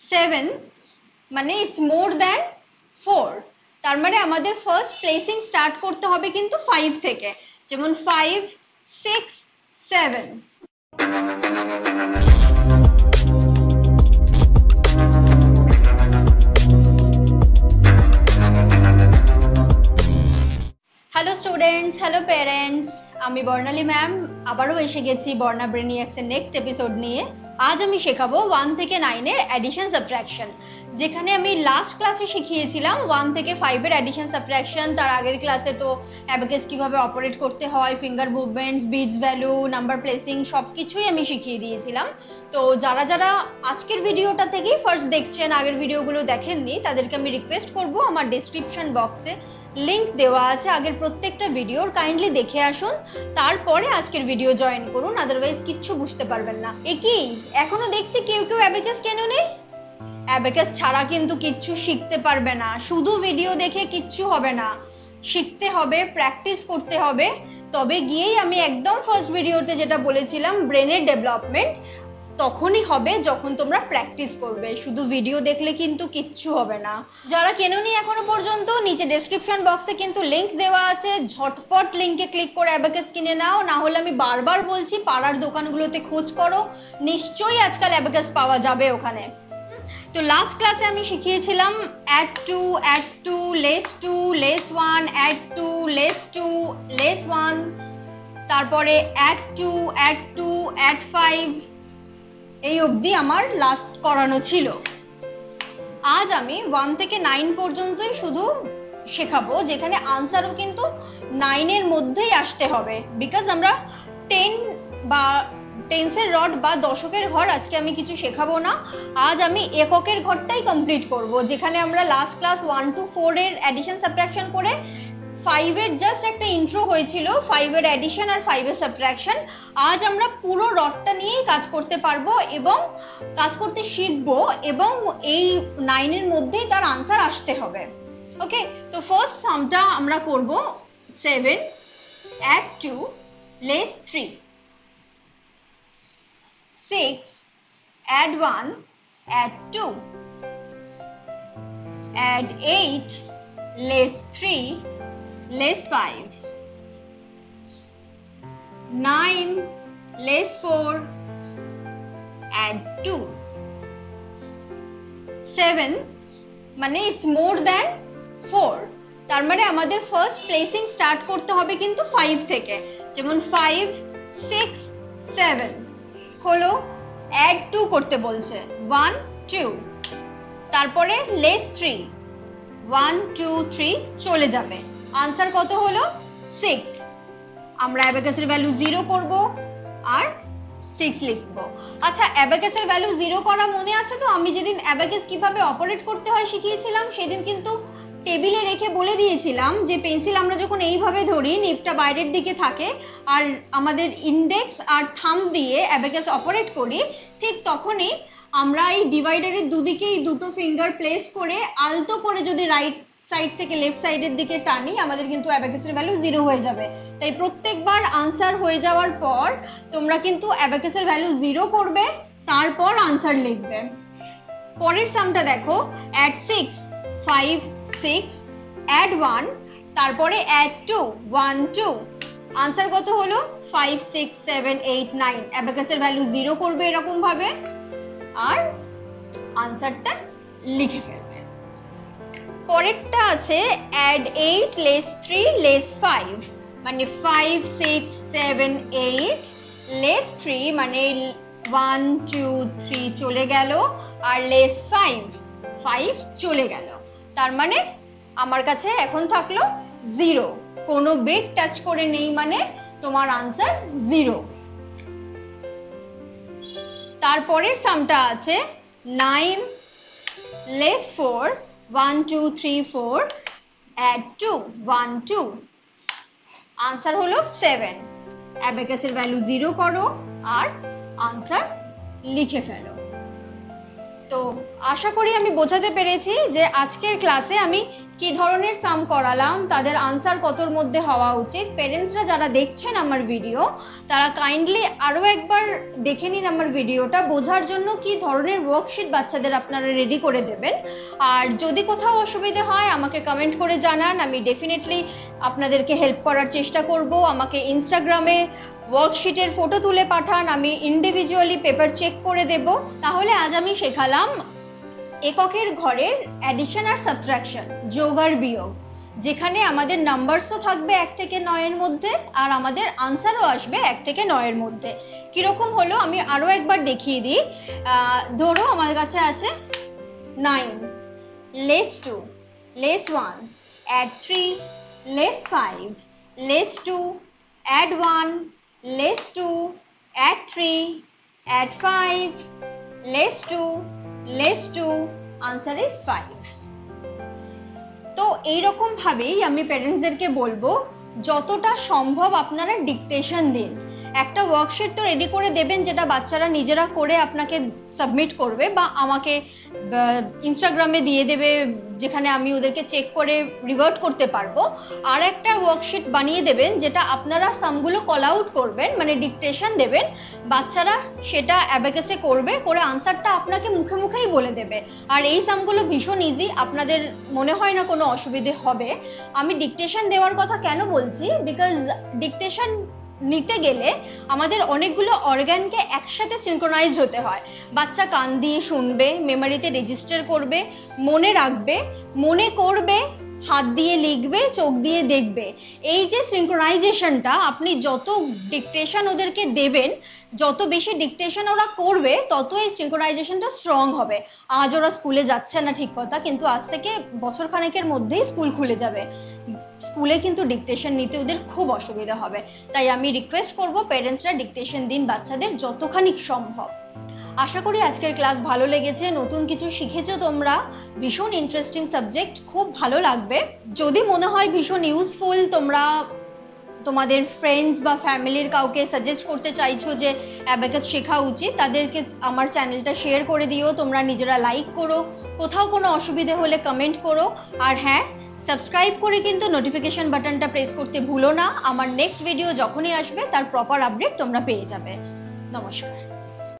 Seven মানে it's more than four তার মানে আমাদের ফার্স্ট প্লেসিং স্টার্ট করতে হবে কিন্তু ফাইভ থেকে। যেমন ফাইভ সিক্স সেভেন আমি বর্ণালী ম্যাম, আবারও এসে গেছি বর্ণা ব্রেনিয়াক্সের নেক্সট এপিসোড নিয়ে। আজ আমি শেখাবো ওয়ান থেকে নাইনের অ্যাডিশন সাবট্রাকশন যেখানে আমি লাস্ট ক্লাসে শিখিয়েছিলাম ওয়ান থেকে ফাইভের অ্যাডিশন সাবট্রাকশন তার আগের ক্লাসে তো অ্যাবাকেস কীভাবে অপারেট করতে হয় finger movements beads value number placing সব কিছুই আমি শিখিয়ে দিয়েছিলাম। তো যারা যারা আজকের ভিডিওটা থেকেই ফার্স্ট দেখছেন, আগের ভিডিওগুলো দেখেননি, তাদেরকে আমি রিকোয়েস্ট করব আমার ডিসক্রিপশন বক্সে লিংক দেওয়া আছে আগের প্রত্যেকটা ভিডিওর কাইন্ডলি দেখে আসুন। তারপরে আজকের ভিডিও জয়েন করুন আদারওয়াইজ কিচ্ছু বুঝতে পারবেন না। এ কি? এখনও দেখছি কেউ কেউ অ্যাবেকাস কেন নেই? অ্যাবেকাস ছাড়া কিন্তু কিচ্ছু শিখতে পারবে না। শুধু ভিডিও দেখে কিচ্ছু হবে না। শিখতে হবে প্র্যাকটিস করতে হবে। তবে গিয়েই আমি একদম ফার্স্ট ভিডিওতে যেটা বলেছিলাম ব্রেনের ডেভেলপমেন্ট তখনই হবে যখন তোমরা প্র্যাকটিস করবে। শুধু ভিডিও দেখলে কিন্তু কিচ্ছু হবে না। যারা কেননি এখনও পর্যন্ত, নিচে ডেসক্রিপশন বক্সে কিন্তু লিংক দেওয়া আছে। ঝটপট লিংকে ক্লিক করে অ্যাবাকাস কিনে নাও। না হলে আমি বারবার বলছি, পাড়ার দোকানগুলোতে খোঁজ করো। নিশ্চয়ই আজকাল অ্যাবাকাস পাওয়া যাবে ওখানে। তো লাস্ট ক্লাসে আমি শিখিয়েছিলাম add two add two less two less one add two less two less one তারপরে add two add two add five এই অবধি আমার লাস্ট করানো ছিল। আজ আমি ওয়ান থেকে নাইন পর্যন্তই শুধু শেখাবো, যেখানে আনসারও কিন্তু নাইনের মধ্যেই আসতে হবে। বিকজ আমরা টেন বা টেন্সের রড বা দশকের ঘর, আজকে আমি কিছু শেখাবো না। আজ আমি এককের ঘরটাই কমপ্লিট করব, যেখানে আমরা লাস্ট ক্লাস ওয়ান টু ফোরের অ্যাডিশন সাবট্রাকশন করে ফাইভের জাস্ট একটা ইন্ট্রো হয়েছিল ফাইভের অ্যাডিশন আর ফাইভের সাবট্রাকশন আজ আমরা পুরো রডটা নিয়েই কাজ করতে পারব এবং কাজ করতে শিখব এবং এই নাইনের মধ্যেই তার আনসার আসতে হবে। ওকে তো ফার্স্ট সামটা আমরা করব seven add two less three six add one add two add eight less three less 5 9 less 4 add 2 7 মানে ইটস মোর দ্যান 4 তার মানে আমাদের ফার্স্ট প্লেসিং স্টার্ট করতে হবে কিন্তু 5 থেকে। যেমন 5 6 7 হলো অ্যাড 2 করতে বলছে। 1 2 তারপরে লেস 3 1 2 3 চলে যাবে। আনসার কত হলো? সিক্স আমরা অ্যাবাকাসের ভ্যালু জিরো করব আর সিক্স লিখব। আচ্ছা অ্যাবাকাসের ভ্যালু জিরো করা মনে আছে তো? আমি যেদিন অ্যাবাকাস কীভাবে অপারেট করতে হয় শিখিয়েছিলাম, সেদিন কিন্তু টেবিলে রেখে বলে দিয়েছিলাম যে পেন্সিল আমরা যখন এইভাবে ধরি, নিপটা বাইরের দিকে থাকে, আর আমাদের ইন্ডেক্স আর থাম দিয়ে অ্যাবাকাস অপারেট করি, ঠিক তখনই আমরা এই ডিভাইডারের দুদিকেই দুটো ফিঙ্গার প্লেস করে আলতো করে যদি রাইট সাইড থেকে লেফট সাইডের দিকে টানি, আমাদের কিন্তু অ্যাবাকাসের ভ্যালু জিরো হয়ে যাবে। তাই প্রত্যেকবার আনসার হয়ে যাওয়ার পর, তোমরা কিন্তু অ্যাবাকাসের ভ্যালু জিরো করবে, তারপর আনসার লিখবে। পরের সামটা দেখো add six five six add one তারপরে add two one two answer কত হলো? Five six seven eight nine অ্যাবাকাসের value zero করবে এরকম ভাবে আর আনসারটা লিখে ফেলবে। পরেরটা আছে add eight less three less five মানে five six seven eight less three মানে ওয়ান টু থ্রি চলে গেল, আর লেস ফাইভ ফাইভ চলে গেল। তার মানে আমার কাছে এখন থাকল জিরো কোনো বেড টাচ করে নেই মানে তোমার আনসার জিরো তারপরের সামটা আছে nine less four one two three four add two one two answer হলো সেভেন অ্যাবেকাসের ভ্যালু 0 করো আর আনসার লিখে ফেলো। তো আশা করি আমি বোঝাতে পেরেছি যে আজকের ক্লাসে আমি কি ধরনের সাম করালাম? তাদের আনসার কতর মধ্যে হওয়া উচিত? প্যারেন্টসরা যারা দেখছেন আমার ভিডিও তারা কাইন্ডলি আরও একবার দেখে নিন আমার ভিডিওটা বোঝার জন্য কি ধরনের ওয়ার্কশিট বাচ্চাদের আপনারা রেডি করে দেবেন? আর যদি কোথাও অসুবিধে হয়, আমাকে কমেন্ট করে জানান। আমি ডেফিনেটলি আপনাদেরকে হেল্প করার চেষ্টা করব। আমাকে ইনস্টাগ্রামে ওয়ার্কশিটের ফটো তুলে পাঠান। আমি ইন্ডিভিজুয়ালি পেপার চেক করে দেব। তাহলে আজ আমি শেখালাম এককের ঘরের অ্যাডিশন আর সাবট্রাকশন যোগ আর বিয়োগ। যেখানে আমাদের নাম্বারসও থাকবে এক থেকে নয়ের মধ্যে, আর আমাদের আনসারও আসবে এক থেকে নয়ের মধ্যে। কীরকম হলো? আমি আরও একবার দেখিয়ে দিই। ধরো আমার কাছে আছে nine less two less one add three less five less two add one less two add three add five less two less two answer is five তো এইরকম ভাবেই আমি প্যারেন্টসদেরকে বলব, যতটা সম্ভব আপনারা ডিকটেশন দিন। একটা ওয়ার্কশিট তো রেডি করে দেবেন যেটা বাচ্চারা নিজেরা করে আপনাকে সাবমিট করবে বা আমাকে ইনস্টাগ্রামে দিয়ে দেবে, যেখানে আমি ওদেরকে চেক করে রিভার্ট করতে পারব। আর একটা ওয়ার্কশিট বানিয়ে দেবেন যেটা আপনারা সামগুলো কল আউট করবেন মানে ডিকটেশন দেবেন। বাচ্চারা সেটা অ্যাবাকাসে করবে, করে আনসারটা আপনাকে মুখে মুখেই বলে দেবে। আর এই সামগুলো ভীষণ ইজি আপনাদের মনে হয় না কোনো অসুবিধে হবে। আমি ডিকটেশন দেওয়ার কথা কেন বলছি? বিকজ ডিকটেশন নিতে গেলে আমাদের অনেকগুলো অর্গ্যানকে একসাথে সিনক্রোনাইজ হতে হয়। বাচ্চা কান দিয়ে শুনবে মেমারিতে রেজিস্টার করবে, মনে রাখবে, মনে করবে, হাত দিয়ে লিখবে, চোখ দিয়ে দেখবে। এই যে সিনক্রোনাইজেশনটা আপনি যত ডিকটেশন ওদেরকে দেবেন, যত বেশি ডিকটেশন ওরা করবে, তত এই সিনক্রোনাইজেশনটা স্ট্রং হবে। আজ ওরা স্কুলে যাচ্ছে না ঠিক কথা, কিন্তু আজ থেকে বছর খানেকের মধ্যেই স্কুল খুলে যাবে। স্কুলে কিন্তু ডিকটেশন নিতে ওদের খুব অসুবিধা হবে। তাই আমি রিকোয়েস্ট করব প্যারেন্টসরা ডিকটেশন দিন বাচ্চাদের যতখানি সম্ভব। আশা করি আজকের ক্লাস ভালো লেগেছে, নতুন কিছু শিখেছো তোমরা। ভীষণ ইন্টারেস্টিং সাবজেক্ট খুব ভালো লাগবে। যদি মনে হয় ভীষণ ইউজফুল তোমরা তোমাদের ফ্রেন্ডস বা ফ্যামিলির কাউকে সাজেস্ট করতে চাইছো যে অ্যাবাকাস শেখা উচিত, তাদেরকে আমার চ্যানেলটা শেয়ার করে দিও। তোমরা নিজেরা লাইক করো। কোথাও কোনো অসুবিধে হলে কমেন্ট করো। আর হ্যাঁ সাবস্ক্রাইব করে কিন্তু নোটিফিকেশন বাটনটা প্রেস করতে ভুলো না। আমার নেক্সট ভিডিও যখনই আসবে, তার প্রপার আপডেট তোমরা পেয়ে যাবে। নমস্কার।